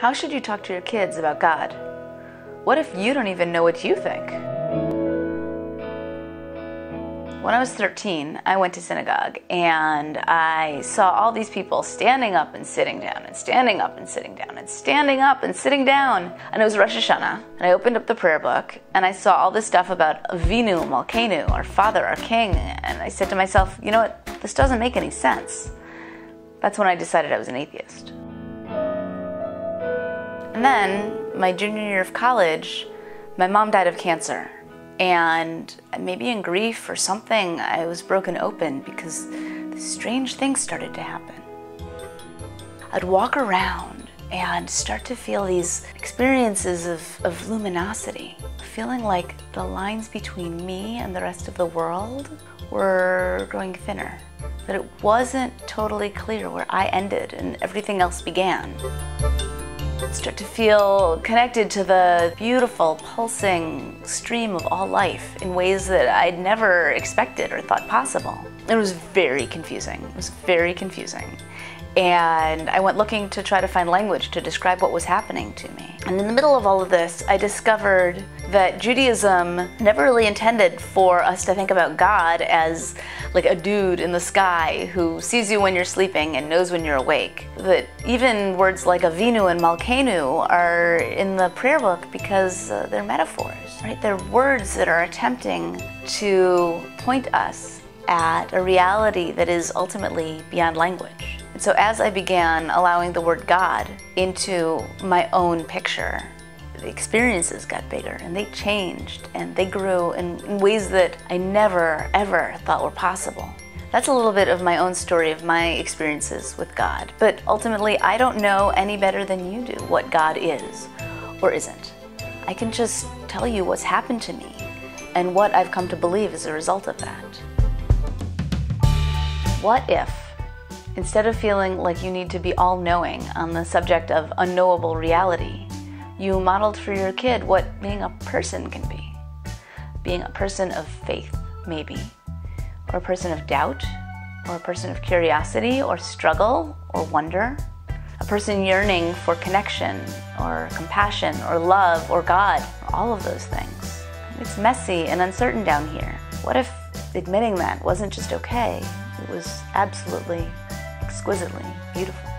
How should you talk to your kids about God? What if you don't even know what you think? When I was 13, I went to synagogue and I saw all these people standing up and sitting down and standing up and sitting down and standing up and sitting down. And it was Rosh Hashanah. And I opened up the prayer book and I saw all this stuff about Avinu, Malkeinu, our Father, our King. And I said to myself, you know what? This doesn't make any sense. That's when I decided I was an atheist. And then, my junior year of college, my mom died of cancer and maybe in grief or something, I was broken open because strange things started to happen. I'd walk around and start to feel these experiences of, of luminosity, feeling like the lines between me and the rest of the world were growing thinner, that it wasn't totally clear where I ended and everything else began start to feel connected to the beautiful, pulsing stream of all life in ways that I'd never expected or thought possible. It was very confusing. It was very confusing. And I went looking to try to find language to describe what was happening to me. And in the middle of all of this, I discovered that Judaism never really intended for us to think about God as like a dude in the sky who sees you when you're sleeping and knows when you're awake. That even words like Avinu and Malkeinu are in the prayer book because uh, they're metaphors, right? They're words that are attempting to point us at a reality that is ultimately beyond language. And so as I began allowing the word God into my own picture, the experiences got bigger and they changed and they grew in ways that I never ever thought were possible. That's a little bit of my own story of my experiences with God. But ultimately, I don't know any better than you do what God is or isn't. I can just tell you what's happened to me and what I've come to believe as a result of that. What if Instead of feeling like you need to be all knowing on the subject of unknowable reality, you modeled for your kid what being a person can be. Being a person of faith, maybe, or a person of doubt, or a person of curiosity, or struggle, or wonder. A person yearning for connection, or compassion, or love, or God, all of those things. It's messy and uncertain down here. What if admitting that wasn't just okay? It was absolutely exquisitely beautiful.